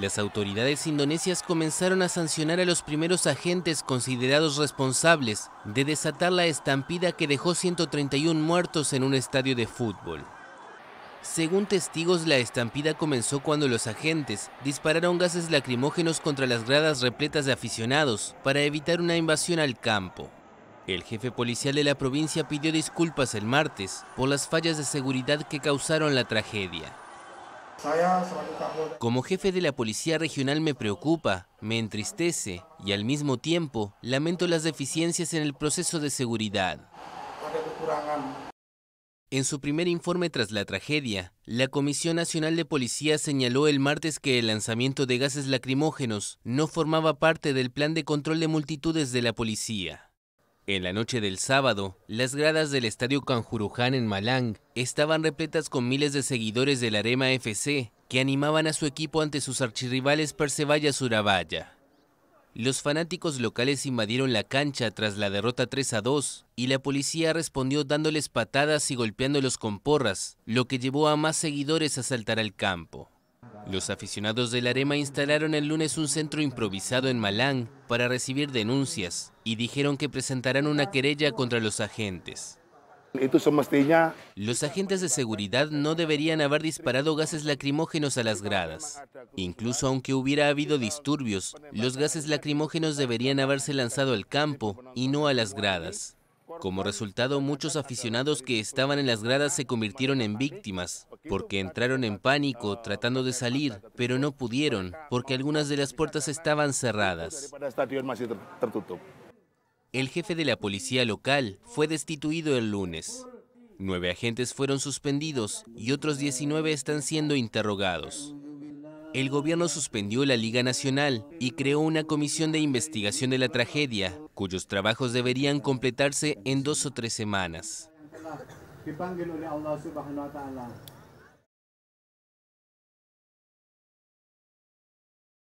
Las autoridades indonesias comenzaron a sancionar a los primeros agentes considerados responsables de desatar la estampida que dejó 131 muertos en un estadio de fútbol. Según testigos, la estampida comenzó cuando los agentes dispararon gases lacrimógenos contra las gradas repletas de aficionados para evitar una invasión al campo. El jefe policial de la provincia pidió disculpas el martes por las fallas de seguridad que causaron la tragedia. Como jefe de la Policía Regional me preocupa, me entristece y al mismo tiempo lamento las deficiencias en el proceso de seguridad. En su primer informe tras la tragedia, la Comisión Nacional de Policía señaló el martes que el lanzamiento de gases lacrimógenos no formaba parte del plan de control de multitudes de la policía. En la noche del sábado, las gradas del Estadio Canjuruján en Malang estaban repletas con miles de seguidores del Arema FC que animaban a su equipo ante sus archirrivales Persevalla Surabaya. Los fanáticos locales invadieron la cancha tras la derrota 3 a 2 y la policía respondió dándoles patadas y golpeándolos con porras, lo que llevó a más seguidores a saltar al campo. Los aficionados del Arema instalaron el lunes un centro improvisado en Malang para recibir denuncias y dijeron que presentarán una querella contra los agentes. Los agentes de seguridad no deberían haber disparado gases lacrimógenos a las gradas. Incluso aunque hubiera habido disturbios, los gases lacrimógenos deberían haberse lanzado al campo y no a las gradas. Como resultado, muchos aficionados que estaban en las gradas se convirtieron en víctimas, porque entraron en pánico tratando de salir, pero no pudieron, porque algunas de las puertas estaban cerradas. El jefe de la policía local fue destituido el lunes. Nueve agentes fueron suspendidos y otros 19 están siendo interrogados. El gobierno suspendió la Liga Nacional y creó una comisión de investigación de la tragedia, cuyos trabajos deberían completarse en dos o tres semanas.